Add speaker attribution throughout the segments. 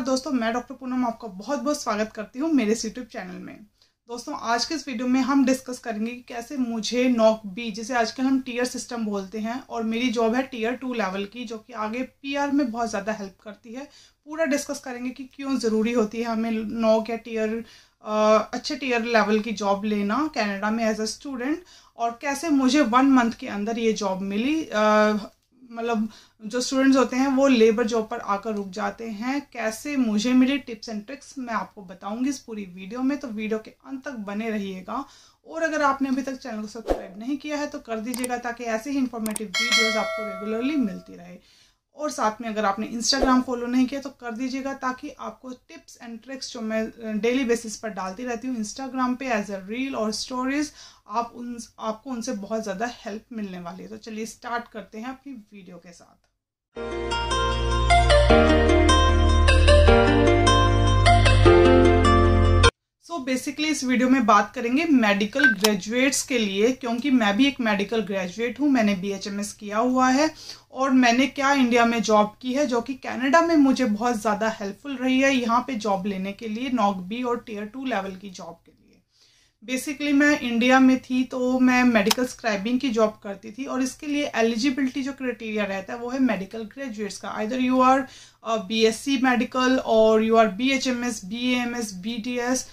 Speaker 1: दोस्तों, मैं डॉक्टर पूनम आपका बहुत बहुत स्वागत करती हूँ मेरे यूट्यूब चैनल में। दोस्तों, आज के इस वीडियो में हम डिस्कस करेंगे कि कैसे मुझे नॉक बी जिसे आजकल हम टीयर सिस्टम बोलते हैं, और मेरी जॉब है टीयर टू लेवल की, जो कि आगे पीआर में बहुत ज़्यादा हेल्प करती है। पूरा डिस्कस करेंगे कि क्यों ज़रूरी होती है हमें नॉक या टीयर अच्छे टीयर लेवल की जॉब लेना कनाडा में एज अ स्टूडेंट और कैसे मुझे वन मंथ के अंदर ये जॉब मिली मतलब जो स्टूडेंट्स होते हैं, वो लेबर जॉब पर आकर रुक जाते हैं। कैसे मुझे मिले टिप्स एंड ट्रिक्स मैं आपको बताऊँगी इस पूरी वीडियो में। तो वीडियो के अंत तक बने रहिएगा। और अगर आपने अभी तक चैनल को सब्सक्राइब नहीं किया है तो कर दीजिएगा ताकि ऐसे ही इन्फॉर्मेटिव वीडियोज़ आपको रेगुलरली मिलती रहे। और साथ में अगर आपने इंस्टाग्राम फॉलो नहीं किया तो कर दीजिएगा ताकि आपको टिप्स एंड ट्रिक्स जो मैं डेली बेसिस पर डालती रहती हूँ इंस्टाग्राम पे एज अ रील और स्टोरीज आप उन, आपको उनसे बहुत ज़्यादा हेल्प मिलने वाली है। तो चलिए स्टार्ट करते हैं अपनी वीडियो के साथ। सो बेसिकली इस वीडियो में बात करेंगे मेडिकल ग्रेजुएट्स के लिए, क्योंकि मैं भी एक मेडिकल ग्रेजुएट हूँ, मैंने बीएचएमएस किया हुआ है, और मैंने क्या इंडिया में जॉब की है, जो कि कनाडा में मुझे बहुत ज़्यादा हेल्पफुल रही है यहाँ पे जॉब लेने के लिए, नॉक बी और टीयर टू लेवल की जॉब के लिए। बेसिकली मैं इंडिया में थी तो मैं मेडिकल स्क्राइबिंग की जॉब करती थी, और इसके लिए एलिजिबिलिटी जो क्राइटेरिया रहता है, वो है मेडिकल ग्रेजुएट्स का। Either you are B S C medical और you are B H M S B M S B D S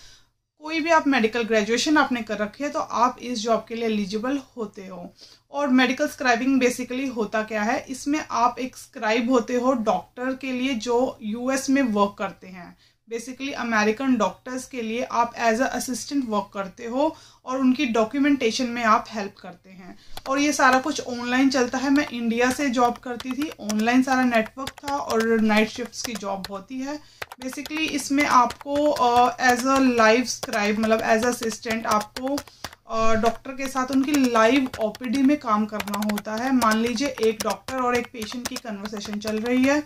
Speaker 1: कोई भी आप मेडिकल ग्रेजुएशन आपने कर रखी है तो आप इस जॉब के लिए एलिजिबल होते हो। और मेडिकल स्क्राइबिंग बेसिकली होता क्या है? इसमें आप एक स्क्राइब होते हो डॉक्टर के लिए जो यूएस में वर्क करते हैं। बेसिकली अमेरिकन डॉक्टर्स के लिए आप एज अ असिस्टेंट वर्क करते हो और उनकी डॉक्यूमेंटेशन में आप हेल्प करते हैं। और ये सारा कुछ ऑनलाइन चलता है। मैं इंडिया से जॉब करती थी। ऑनलाइन सारा नेटवर्क था और नाइट शिफ्ट्स की जॉब होती है। बेसिकली इसमें आपको एज अ लाइव स्क्राइब मतलब एज असिस्टेंट आपको डॉक्टर uh, के साथ उनकी लाइव ओपीडी में काम करना होता है। मान लीजिए एक डॉक्टर और एक पेशेंट की कन्वर्सेशन चल रही है।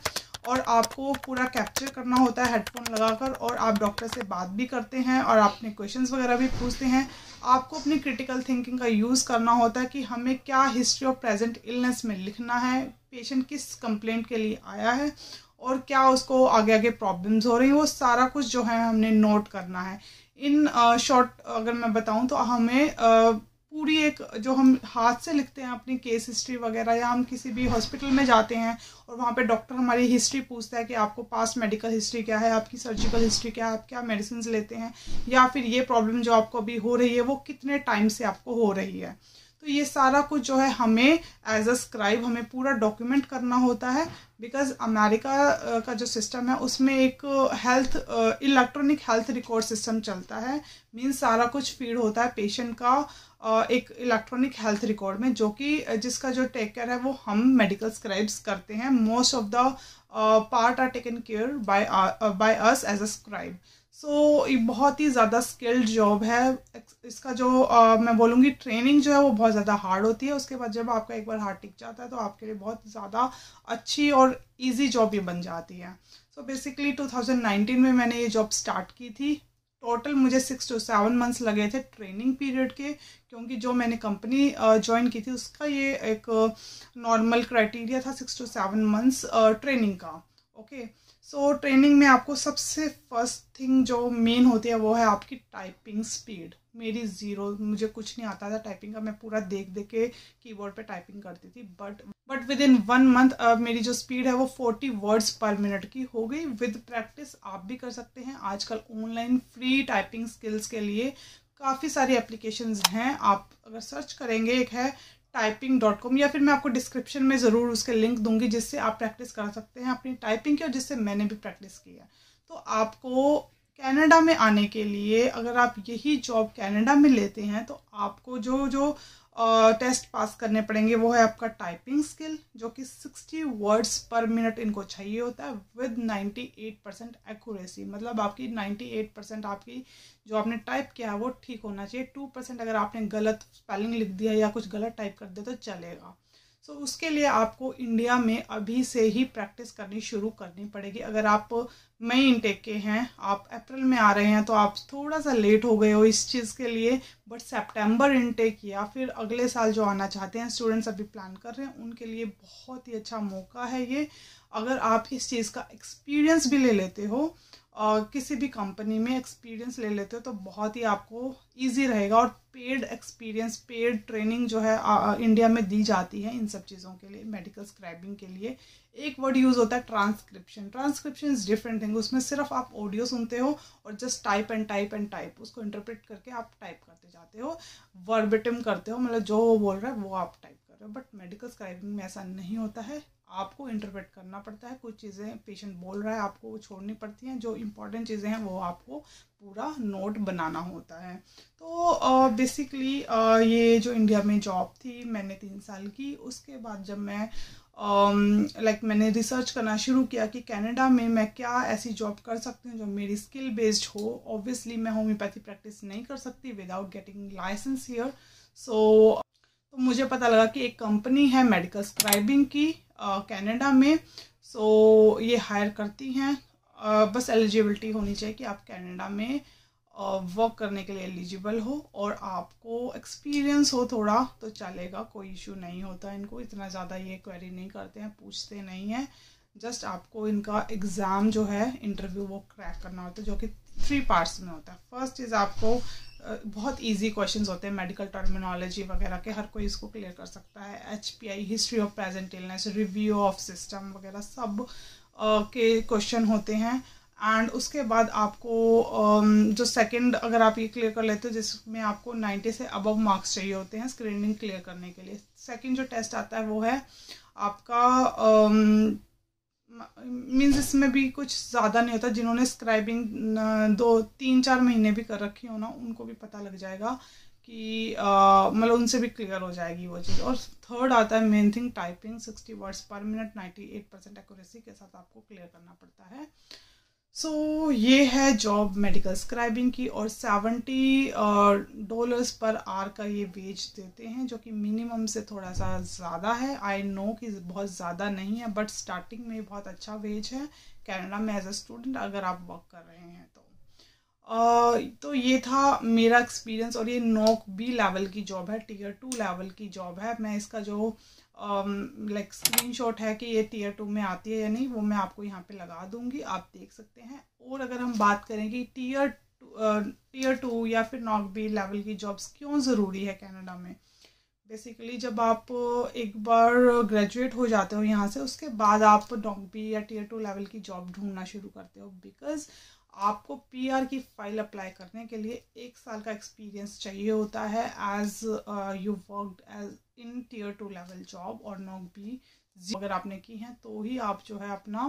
Speaker 1: और आपको पूरा कैप्चर करना होता है हेडफोन लगाकर और आप डॉक्टर से बात भी करते हैं और अपने क्वेश्चंस वगैरह भी पूछते हैं। आपको अपनी क्रिटिकल थिंकिंग का यूज़ करना होता है कि हमें क्या हिस्ट्री ऑफ़ प्रेजेंट इलनेस में लिखना है पेशेंट किस कंप्लेंट के लिए आया है और क्या उसको आगे आगे प्रॉब्लम्स हो रही हैं, वो सारा कुछ जो है हमने नोट करना है। इन शॉर्ट अगर मैं बताऊँ तो हमें पूरी एक, जो हम हाथ से लिखते हैं अपनी केस हिस्ट्री वगैरह, या हम किसी भी हॉस्पिटल में जाते हैं और वहाँ पे डॉक्टर हमारी हिस्ट्री पूछता है कि आपको पास मेडिकल हिस्ट्री क्या है, आपकी सर्जिकल हिस्ट्री क्या है, आप क्या मेडिसिन लेते हैं, या फिर ये प्रॉब्लम जो आपको अभी हो रही है, वो कितने टाइम से आपको हो रही है। तो ये सारा कुछ जो है हमें एज अ स्क्राइब हमें पूरा डॉक्यूमेंट करना होता है। बिकॉज़ अमेरिका का जो सिस्टम है उसमें एक health electronic health record system चलता है। मीन्स सारा कुछ फ़ीड होता है पेशेंट का uh, एक इलेक्ट्रॉनिक हेल्थ रिकॉर्ड में जो कि जिसका जो टेक केयर है वो हम मेडिकल स्क्राइब्स करते हैं। Most of the part are taken care by by us as a scribe so so, ये बहुत ही ज़्यादा स्किल्ड जॉब है। इसका जो आ, मैं बोलूँगी ट्रेनिंग जो है वो बहुत ज़्यादा हार्ड होती है। उसके बाद जब आपका एक बार हार्ड टिक जाता है तो आपके लिए बहुत ज़्यादा अच्छी और इजी जॉब ये बन जाती है। सो बेसिकली 2019 में मैंने ये जॉब स्टार्ट की थी। टोटल मुझे सिक्स टू सेवन मंथ्स लगे थे ट्रेनिंग पीरियड के क्योंकि जो मैंने कंपनी ज्वाइन की थी उसका ये एक नॉर्मल क्राइटेरिया था six two seven months training का। Okay okay? So so, training में आपको सबसे फ़र्स्ट थिंग जो मेन होती है वो है आपकी टाइपिंग स्पीड मेरी ज़ीरो मुझे कुछ नहीं आता था टाइपिंग का मैं पूरा देख देख के कीबोर्ड पे टाइपिंग करती थी but but within one month मेरी जो स्पीड है वो फोर्टी वर्ड्स पर मिनट की हो गई. विद प्रैक्टिस आप भी कर सकते हैं. आजकल ऑनलाइन फ्री टाइपिंग स्किल्स के लिए काफ़ी सारी एप्लीकेशंस हैं. आप अगर सर्च करेंगे एक है टाइपिंग डॉट कॉम या फिर मैं आपको डिस्क्रिप्शन में ज़रूर उसके लिंक दूँगी जिससे आप प्रैक्टिस कर सकते हैं अपनी टाइपिंग की और जिससे मैंने भी प्रैक्टिस की है। तो आपको कनाडा में आने के लिए अगर आप यही जॉब कनाडा में लेते हैं तो आपको जो जो टेस्ट पास करने पड़ेंगे, वो है आपका टाइपिंग स्किल जो कि 60 वर्ड्स पर मिनट इनको चाहिए होता है विद 98 परसेंट एक्यूरेसी मतलब आपकी 98 परसेंट आपकी जो आपने टाइप किया है, वो ठीक होना चाहिए। टू परसेंट अगर आपने गलत स्पेलिंग लिख दिया या कुछ गलत टाइप कर दिया तो चलेगा। सो so, उसके लिए आपको इंडिया में अभी से ही प्रैक्टिस करनी शुरू करनी पड़ेगी। अगर आप मई इनटेक के हैं आप अप्रैल में आ रहे हैं तो आप थोड़ा सा लेट हो गए हो इस चीज़ के लिए बट सितंबर इनटेक या फिर अगले साल जो आना चाहते हैं स्टूडेंट्स अभी प्लान कर रहे हैं उनके लिए बहुत ही अच्छा मौका है ये। अगर आप इस चीज़ का एक्सपीरियंस भी ले लेते हो किसी भी कंपनी में एक्सपीरियंस ले लेते हो तो बहुत ही आपको इजी रहेगा और पेड एक्सपीरियंस पेड ट्रेनिंग जो है आ, इंडिया में दी जाती है इन सब चीज़ों के लिए मेडिकल स्क्राइबिंग के लिए। एक वर्ड यूज़ होता है transcription transcription is different thing उसमें सिर्फ़ आप ऑडियो सुनते हो और just type and type and type उसको इंटरप्रेट करके आप टाइप करते जाते हो वर्बिटम करते हो मतलब जो वो बोल रहा है वो आप टाइप कर रहे हो। बट मेडिकल स्क्राइबिंग में ऐसा नहीं होता है। आपको इंटरप्रेट करना पड़ता है कुछ चीज़ें पेशेंट बोल रहा है आपको वो छोड़नी पड़ती हैं जो इम्पोर्टेंट चीज़ें हैं वो आपको पूरा नोट बनाना होता है। तो बेसिकली uh, uh, ये जो इंडिया में जॉब थी मैंने तीन साल की उसके बाद जब मैं लाइक um, like मैंने रिसर्च करना शुरू किया कि कनाडा में मैं क्या ऐसी जॉब कर सकती हूँ जो मेरी स्किल बेस्ड हो। ऑब्वियसली मैं होम्योपैथी प्रैक्टिस नहीं कर सकती without getting license here so तो मुझे पता लगा कि एक कंपनी है मेडिकल स्क्राइबिंग की कनाडा में। सो so, ये हायर करती हैं। बस एलिजिबिलिटी होनी चाहिए कि आप कनाडा में वर्क करने के लिए एलिजिबल हो और आपको एक्सपीरियंस हो थोड़ा तो चलेगा कोई इशू नहीं होता। इनको इतना ज़्यादा ये क्वेरी नहीं करते हैं पूछते नहीं हैं। जस्ट आपको इनका एग्ज़ाम जो है इंटरव्यू वो क्रैक करना होता है जो कि थ्री पार्ट्स में होता है। फ़र्स्ट इज़ आपको बहुत इजी क्वेश्चंस होते हैं मेडिकल टर्मिनोलॉजी वगैरह के, हर कोई इसको क्लियर कर सकता है। H P I history of present illness review of system वगैरह सब के क्वेश्चन होते हैं। एंड उसके बाद आपको जो सेकंड अगर आप ये क्लियर कर लेते हो, जिसमें आपको 90 से अबव मार्क्स चाहिए होते हैं स्क्रीनिंग क्लियर करने के लिए। सेकंड जो टेस्ट आता है, वो है आपका मीन्स इसमें भी कुछ ज़्यादा नहीं होता। जिन्होंने स्क्राइबिंग दो, तीन, चार महीने भी कर रखी हो ना, उनको भी पता लग जाएगा कि मतलब उनसे भी क्लियर हो जाएगी वो चीज़। और थर्ड आता है main thing typing sixty words per minute ninety eight percent accuracy के साथ आपको क्लियर करना पड़ता है। सो so, ये है जॉब मेडिकल स्क्राइबिंग की और सेवेंटी डॉलर्स पर आर का ये वेज देते हैं जो कि मिनिमम से थोड़ा सा ज़्यादा है। आई नो कि बहुत ज़्यादा नहीं है बट स्टार्टिंग में बहुत अच्छा वेज है। कनाडा में एज अ स्टूडेंट अगर आप वर्क कर रहे हैं तो। Uh, तो ये था मेरा एक्सपीरियंस और ये नोक बी लेवल की जॉब है टीयर टू लेवल की जॉब है। मैं इसका जो लाइक स्क्रीनशॉट है कि ये टीयर टू में आती है या नहीं, वो मैं आपको यहाँ पे लगा दूँगी, आप देख सकते हैं। और अगर हम बात करें कि टीयर टीयर टू या फिर नॉक बी लेवल की जॉब्स क्यों ज़रूरी है कनाडा में? बेसिकली जब आप एक बार ग्रेजुएट हो जाते हो यहाँ से, उसके बाद आप नॉक बी या टीयर टू लेवल की जॉब ढूंढना शुरू करते हो बिकॉज़ आपको पीआर की फ़ाइल अप्लाई करने के लिए एक साल का एक्सपीरियंस चाहिए होता है as you worked as in TEER two level job और नॉक बी अगर आपने की है तो ही आप जो है अपना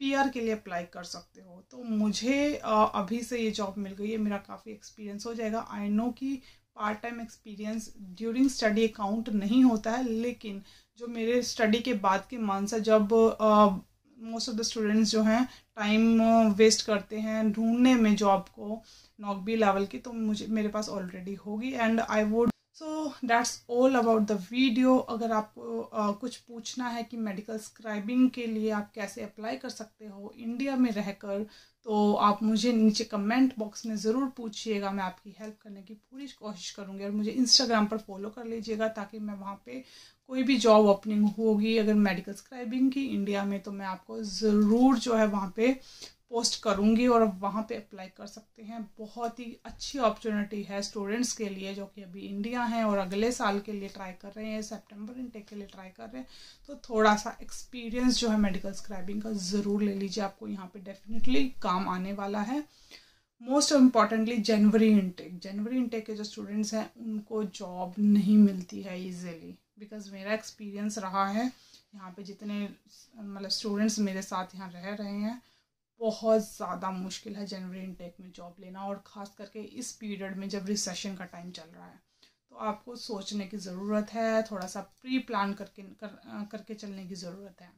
Speaker 1: पीआर के लिए अप्लाई कर सकते हो। तो मुझे uh, अभी से ये जॉब मिल गई है मेरा काफ़ी एक्सपीरियंस हो जाएगा। आई नो कि part time experience during study account नहीं होता है लेकिन जो मेरे स्टडी के बाद के मंथ्स है जब मोस्ट ऑफ़ द स्टूडेंट्स जो हैं टाइम वेस्ट करते हैं ढूँढने में जॉब को नॉकबी लेवल की तो मुझे, मेरे पास ऑलरेडी होगी and I would so that's all about the video अगर आपको uh, कुछ पूछना है कि मेडिकल स्क्राइबिंग के लिए आप कैसे अप्लाई कर सकते हो इंडिया में रहकर तो आप मुझे नीचे कमेंट बॉक्स में ज़रूर पूछिएगा। मैं आपकी हेल्प करने की पूरी कोशिश करूँगी और मुझे इंस्टाग्राम पर फॉलो कर लीजिएगा ताकि मैं वहाँ पे कोई भी जॉब ओपनिंग होगी। अगर मेडिकल स्क्राइबिंग की इंडिया में तो मैं आपको ज़रूर जो है वहाँ पे पोस्ट करूँगी और वहाँ पे अप्लाई कर सकते हैं। बहुत ही अच्छी अपॉर्चुनिटी है स्टूडेंट्स के लिए, जो कि अभी इंडिया हैं और अगले साल के लिए ट्राई कर रहे हैं सेप्टेम्बर इनटेक के लिए ट्राई कर रहे हैं। तो थोड़ा सा एक्सपीरियंस जो है मेडिकल स्क्राइबिंग का ज़रूर ले लीजिए, आपको यहाँ पे डेफिनेटली काम आने वाला है। मोस्ट इम्पॉर्टेंटली जनवरी इनटेक जनवरी इनटेक के जो स्टूडेंट्स हैं, उनको जॉब नहीं मिलती है ईजिली बिकॉज़ मेरा एक्सपीरियंस रहा है, यहाँ पे जितने मतलब स्टूडेंट्स मेरे साथ यहाँ रह रहे हैं बहुत ज़्यादा मुश्किल है जनवरी इनटेक में जॉब लेना और ख़ास करके इस पीरियड में जब रिसेशन का टाइम चल रहा है। तो आपको सोचने की ज़रूरत है थोड़ा सा प्री प्लान करके कर, करके चलने की ज़रूरत है।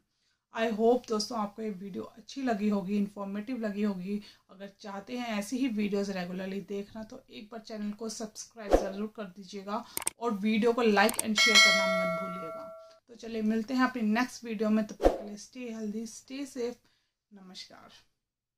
Speaker 1: आई होप दोस्तों आपको ये वीडियो अच्छी लगी होगी इन्फॉर्मेटिव लगी होगी। अगर चाहते हैं ऐसी ही वीडियोस रेगुलरली देखना तो एक बार चैनल को सब्सक्राइब ज़रूर कर दीजिएगा और वीडियो को लाइक एंड शेयर करना मत भूलिएगा। तो चलिए मिलते हैं अपनी नेक्स्ट वीडियो में तब तक के लिए स्टे हेल्दी स्टे सेफ़ नमस्कार।